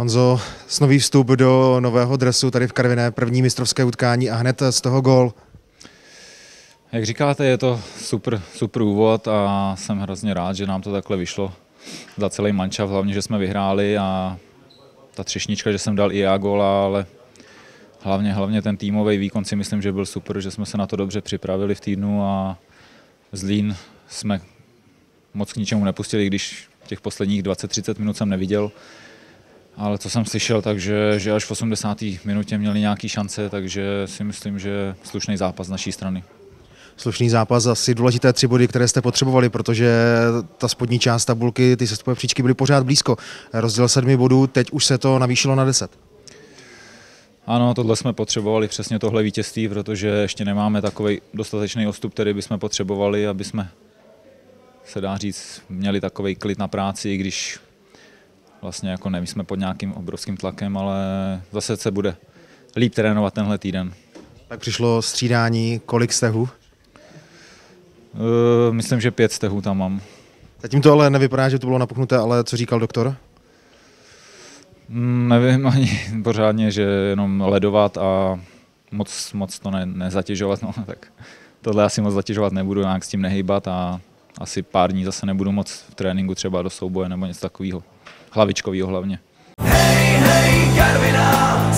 Honzo, snový vstup do nového dresu tady v Karviné, první mistrovské utkání a hned z toho gol. Jak říkáte, je to super, super úvod a jsem hrozně rád, že nám to takhle vyšlo za celý mančav, hlavně, že jsme vyhráli a ta třešnička, že jsem dal i já góla, ale hlavně, hlavně ten týmový výkon si myslím, že byl super, že jsme se na to dobře připravili v týdnu a Zlín jsme moc k ničemu nepustili, když těch posledních 20-30 minut jsem neviděl. Ale co jsem slyšel, takže že až v 80. minutě měli nějaké šance, takže si myslím, že slušný zápas z naší strany. Slušný zápas, asi důležité tři body, které jste potřebovali, protože ta spodní část tabulky, ty sestupové příčky byly pořád blízko. Rozdíl sedmi bodů, teď už se to navýšilo na deset. Ano, tohle jsme potřebovali, přesně tohle vítězství, protože ještě nemáme takový dostatečný ostup, který bychom potřebovali, aby jsme se dá říct, měli takový klid na práci, i když vlastně jako ne, my jsme pod nějakým obrovským tlakem, ale zase se bude líp trénovat tenhle týden. Tak přišlo střídání, kolik stehů? Uh, myslím, že pět stehů tam mám. Zatím to ale nevypadá, že to bylo napuchnuté, ale co říkal doktor? Mm, nevím ani pořádně, že jenom ledovat a moc, moc to ne, nezatěžovat, no tak tohle asi moc zatěžovat nebudu, nějak s tím nehýbat a asi pár dní zase nebudu moc v tréninku třeba do souboje nebo něco takového. Hlavičkového hlavně. Hey, hey, Karvina,